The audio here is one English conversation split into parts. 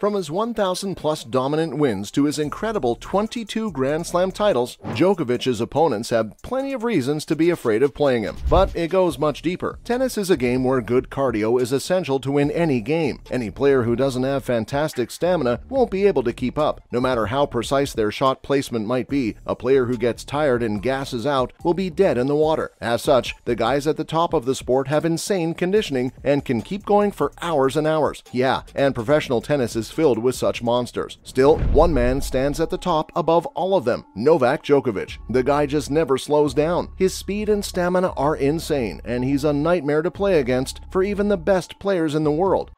From his 1,000 plus dominant wins to his incredible 22 Grand Slam titles, Djokovic's opponents have plenty of reasons to be afraid of playing him. But it goes much deeper. Tennis is a game where good cardio is essential to win any game. Any player who doesn't have fantastic stamina won't be able to keep up. No matter how precise their shot placement might be, a player who gets tired and gasses out will be dead in the water. As such, the guys at the top of the sport have insane conditioning and can keep going for hours and hours. Yeah, and professional tennis is filled with such monsters. Still, one man stands at the top above all of them Novak Djokovic. The guy just never slows down. His speed and stamina are insane, and he's a nightmare to play against for even the best players in the world.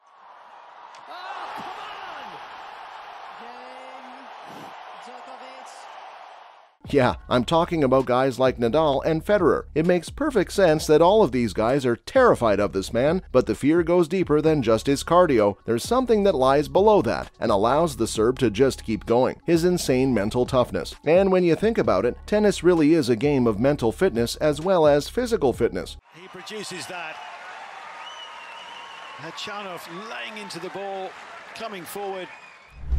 Yeah, I'm talking about guys like Nadal and Federer. It makes perfect sense that all of these guys are terrified of this man, but the fear goes deeper than just his cardio. There's something that lies below that and allows the Serb to just keep going his insane mental toughness. And when you think about it, tennis really is a game of mental fitness as well as physical fitness. He produces that. Khachanov laying into the ball, coming forward,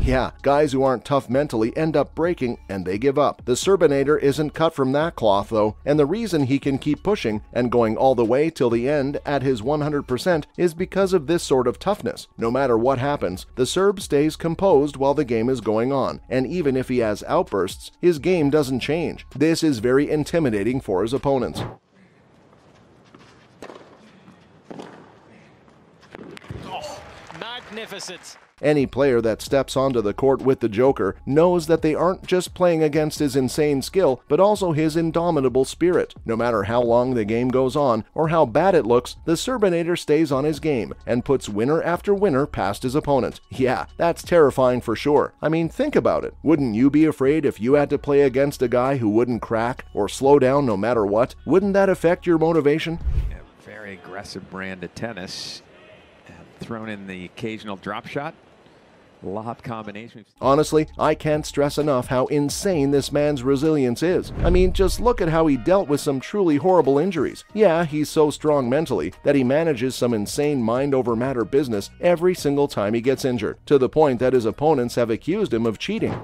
yeah, guys who aren't tough mentally end up breaking and they give up. The Serbinator isn't cut from that cloth though, and the reason he can keep pushing and going all the way till the end at his 100% is because of this sort of toughness. No matter what happens, the Serb stays composed while the game is going on, and even if he has outbursts, his game doesn't change. This is very intimidating for his opponents. Oh, magnificent. Any player that steps onto the court with the Joker knows that they aren't just playing against his insane skill, but also his indomitable spirit. No matter how long the game goes on or how bad it looks, the Serbinator stays on his game and puts winner after winner past his opponent. Yeah, that's terrifying for sure. I mean, think about it. Wouldn't you be afraid if you had to play against a guy who wouldn't crack or slow down no matter what? Wouldn't that affect your motivation? Yeah, very aggressive brand of tennis. Thrown in the occasional drop shot lob combination. Honestly, I can't stress enough how insane this man's resilience is. I mean, just look at how he dealt with some truly horrible injuries. Yeah, he's so strong mentally that he manages some insane mind over matter business every single time he gets injured, to the point that his opponents have accused him of cheating.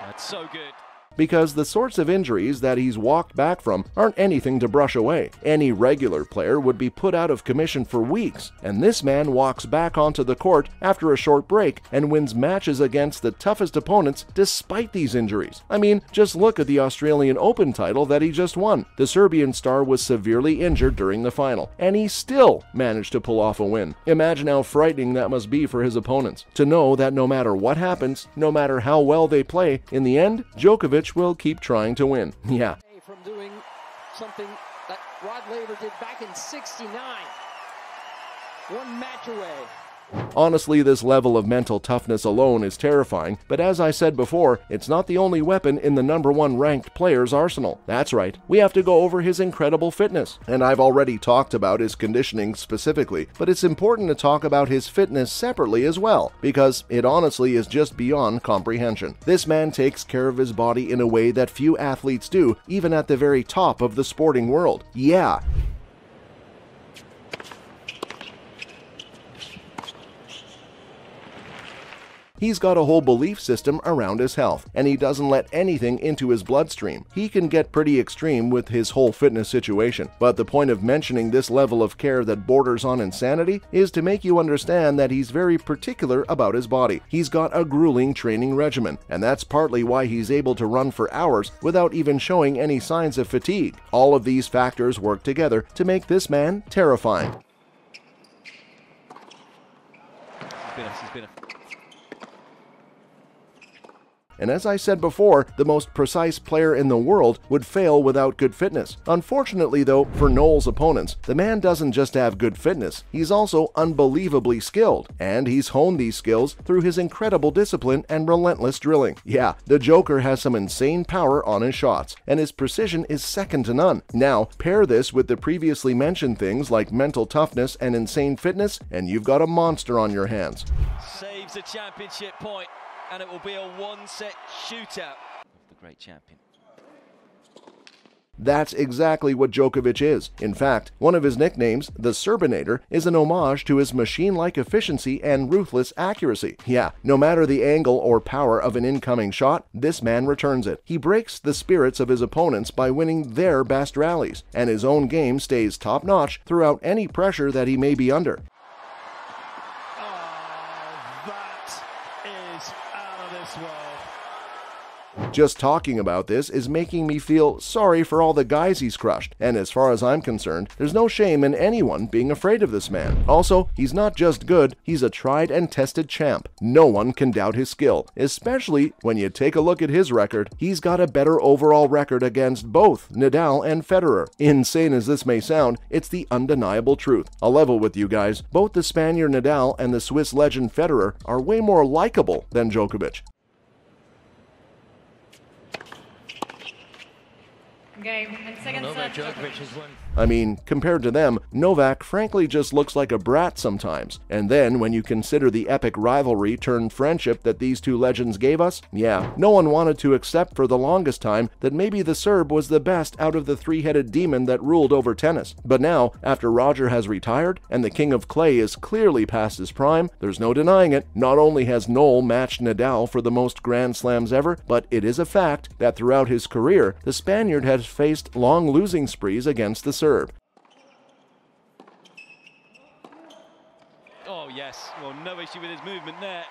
That's so good because the sorts of injuries that he's walked back from aren't anything to brush away. Any regular player would be put out of commission for weeks, and this man walks back onto the court after a short break and wins matches against the toughest opponents despite these injuries. I mean, just look at the Australian Open title that he just won. The Serbian star was severely injured during the final, and he still managed to pull off a win. Imagine how frightening that must be for his opponents to know that no matter what happens, no matter how well they play, in the end, Djokovic will keep trying to win. Yeah. From doing something that Rod Laver did back in 69. One match away. Honestly, this level of mental toughness alone is terrifying, but as I said before, it's not the only weapon in the number one ranked player's arsenal. That's right, we have to go over his incredible fitness. And I've already talked about his conditioning specifically, but it's important to talk about his fitness separately as well, because it honestly is just beyond comprehension. This man takes care of his body in a way that few athletes do, even at the very top of the sporting world. Yeah, He's got a whole belief system around his health, and he doesn't let anything into his bloodstream. He can get pretty extreme with his whole fitness situation, but the point of mentioning this level of care that borders on insanity is to make you understand that he's very particular about his body. He's got a grueling training regimen, and that's partly why he's able to run for hours without even showing any signs of fatigue. All of these factors work together to make this man terrifying. And as I said before, the most precise player in the world would fail without good fitness. Unfortunately, though, for Noel's opponents, the man doesn't just have good fitness, he's also unbelievably skilled. And he's honed these skills through his incredible discipline and relentless drilling. Yeah, the Joker has some insane power on his shots, and his precision is second to none. Now, pair this with the previously mentioned things like mental toughness and insane fitness, and you've got a monster on your hands. Saves a championship point and it will be a one-set shootout of the great champion. That's exactly what Djokovic is. In fact, one of his nicknames, the Serbinator, is an homage to his machine-like efficiency and ruthless accuracy. Yeah, no matter the angle or power of an incoming shot, this man returns it. He breaks the spirits of his opponents by winning their best rallies, and his own game stays top-notch throughout any pressure that he may be under. is out of this world. Just talking about this is making me feel sorry for all the guys he's crushed, and as far as I'm concerned, there's no shame in anyone being afraid of this man. Also, he's not just good, he's a tried and tested champ. No one can doubt his skill, especially when you take a look at his record. He's got a better overall record against both Nadal and Federer. Insane as this may sound, it's the undeniable truth. I'll level with you guys, both the Spaniard Nadal and the Swiss legend Federer are way more likable than Djokovic. Game and second Novak. Djokovic has won. I mean, compared to them, Novak frankly just looks like a brat sometimes. And then, when you consider the epic rivalry turned friendship that these two legends gave us, yeah, no one wanted to accept for the longest time that maybe the Serb was the best out of the three headed demon that ruled over tennis. But now, after Roger has retired and the King of Clay is clearly past his prime, there's no denying it. Not only has Noel matched Nadal for the most Grand Slams ever, but it is a fact that throughout his career, the Spaniard has faced long losing sprees against the Serb. Oh, yes. Well, no issue with his movement there.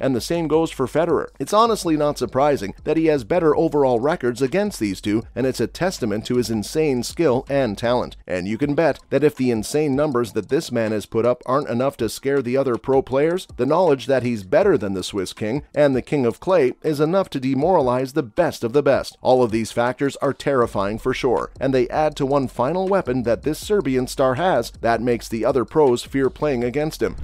And the same goes for Federer. It's honestly not surprising that he has better overall records against these two, and it's a testament to his insane skill and talent. And you can bet that if the insane numbers that this man has put up aren't enough to scare the other pro players, the knowledge that he's better than the Swiss king and the king of clay is enough to demoralize the best of the best. All of these factors are terrifying for sure, and they add to one final weapon that this Serbian star has that makes the other pros fear playing against him.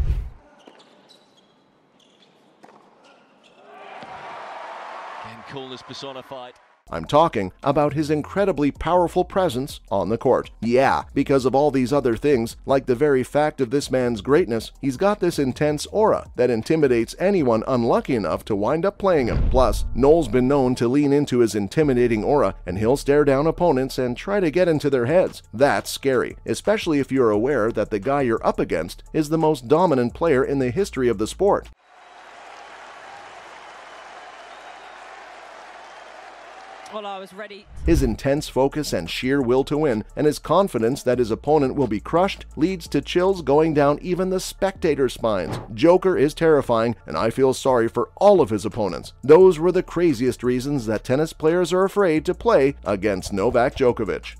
Coolness personified. I'm talking about his incredibly powerful presence on the court. Yeah, because of all these other things, like the very fact of this man's greatness, he's got this intense aura that intimidates anyone unlucky enough to wind up playing him. Plus, Noel's been known to lean into his intimidating aura and he'll stare down opponents and try to get into their heads. That's scary, especially if you're aware that the guy you're up against is the most dominant player in the history of the sport. Well, I was ready. His intense focus and sheer will to win, and his confidence that his opponent will be crushed, leads to chills going down even the spectator spines. Joker is terrifying, and I feel sorry for all of his opponents. Those were the craziest reasons that tennis players are afraid to play against Novak Djokovic.